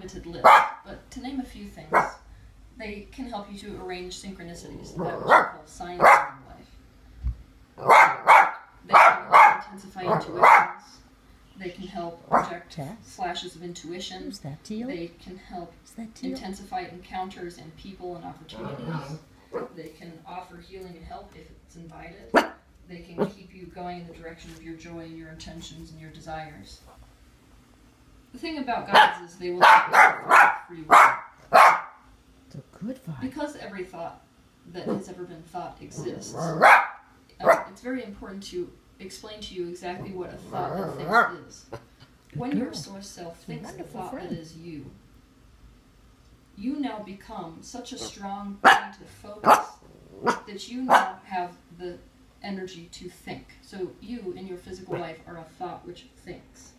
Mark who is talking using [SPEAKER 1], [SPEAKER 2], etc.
[SPEAKER 1] unlimited list, but to name a few things, they can help you to arrange synchronicities, that which we call signs in your life. They can help intensify intuitions. They can help project
[SPEAKER 2] Jess?
[SPEAKER 1] flashes of intuition.
[SPEAKER 2] Is that teal?
[SPEAKER 1] They can help
[SPEAKER 2] that teal?
[SPEAKER 1] intensify encounters and people and opportunities. They can offer healing and help if it's invited. They can keep you going in the direction of your joy, your intentions, and your desires. The thing about guides is they will support your free will.
[SPEAKER 2] It's a good vibe.
[SPEAKER 1] Because every thought that has ever been thought exists, uh, it's very important to explain to you exactly what a thought that thinks is. When your source self thinks the thought that
[SPEAKER 2] friend.
[SPEAKER 1] is you, you now become such a strong point of focus that you now have the energy to think. So you in your physical life are a thought which thinks.